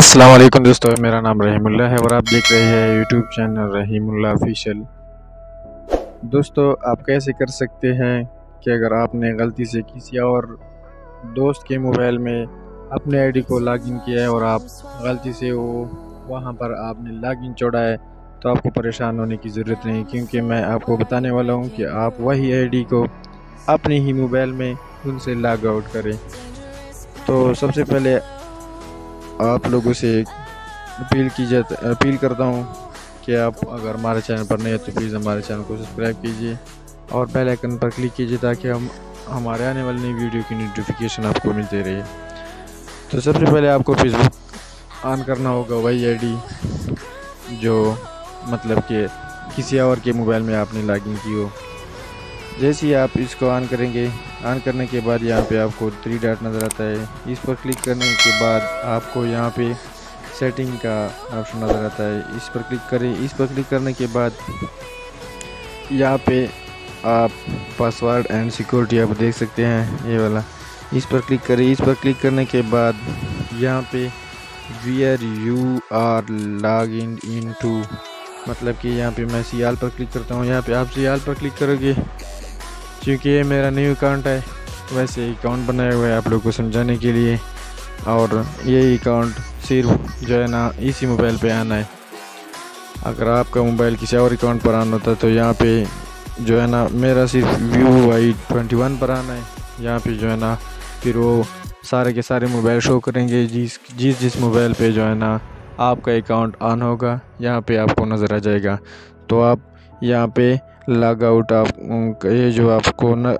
अस्सलाम वालेकुम दोस्तों, मेरा नाम रहीमुल्ला है और आप देख रहे हैं यूट्यूब चैनल रहीमुल्ला ऑफिशियल दोस्तों, आप कैसे कर सकते हैं कि अगर आपने गलती से किसी और दोस्त के मोबाइल में अपने आईडी को लॉगिन किया है और आप गलती से वो, वहाँ पर आपने लॉगिन छोड़ा है तो आपको परेशान होने की ज़रूरत नहीं, क्योंकि मैं आपको बताने वाला हूँ कि आप वही आईडी को अपने ही मोबाइल में उनसे लॉग आउट करें। तो सबसे पहले आप लोगों से अपील की जाती अपील करता हूँ कि आप अगर हमारे चैनल पर नहीं नए तो प्लीज़ हमारे चैनल को सब्सक्राइब कीजिए और बेल आइकन पर क्लिक कीजिए ताकि हम, हमारे आने वाली नई वीडियो की नोटिफिकेशन आपको मिलती रहे। तो सबसे पहले आपको फेसबुक ऑन करना होगा, वही आईडी जो मतलब कि किसी और के मोबाइल में आपने लॉगिन की हो। जैसे ही आप इसको ऑन करेंगे ऑन करने के बाद यहाँ पे आपको थ्री डॉट नज़र आता है। इस पर क्लिक करने के बाद आपको यहाँ पे सेटिंग का ऑप्शन नज़र आता है। इस पर क्लिक करें। इस पर क्लिक करने के बाद यहाँ पे आप पासवर्ड एंड सिक्योरिटी आप देख सकते हैं, ये वाला। इस पर क्लिक करें। इस पर क्लिक करने के बाद यहाँ पे where you are log in into मतलब कि यहाँ पे मैं सियाल पर क्लिक करता हूँ। यहाँ पे आप सियाल पर क्लिक करोगे क्योंकि ये मेरा न्यू अकाउंट है, वैसे अकाउंट बनाया हुआ है आप लोग को समझाने के लिए। और ये अकाउंट सिर्फ़ जो है ना, इसी मोबाइल पे आना है। अगर आपका मोबाइल किसी और अकाउंट पर आना होता तो यहाँ पे जो है ना, मेरा सिर्फ़ व्यू वाई ट्वेंटी वन पर आना है। यहाँ पे जो है ना, फिर वो सारे के सारे मोबाइल शो करेंगे, जिस जिस जिस मोबाइल पे जो है ना आपका अकाउंट ऑन होगा, यहाँ पे आपको नज़र आ जाएगा। तो आप यहाँ पे लॉग आउट आप ये जो आपको न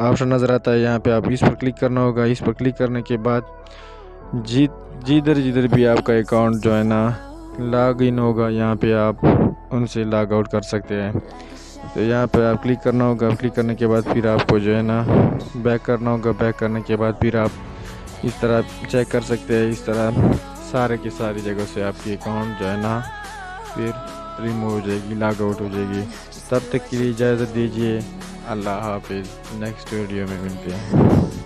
ऑप्शन नज़र आता है यहाँ पे, आप इस पर क्लिक करना होगा। इस पर क्लिक करने के बाद जी जिधर जिधर भी आपका अकाउंट जो है ना, लॉग इन होगा, यहाँ पे आप उनसे लॉग आउट कर सकते हैं। तो यहाँ पे आप क्लिक करना होगा। क्लिक करने के बाद फिर आपको जो है ना, बैक करना होगा। बैक करने के बाद फिर आप इस तरह चेक कर सकते हैं। इस तरह सारे की सारी जगह से आपकी अकाउंट जो है ना, फिर रिमूव हो जाएगी लॉग आउट हो जाएगी। तब तक के लिए इजाज़त दीजिए। अल्लाह हाफिज़। नेक्स्ट वीडियो में मिलते हैं।